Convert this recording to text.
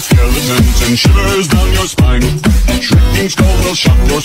skeletons and shivers down your spine. Shrieking skulls will shock your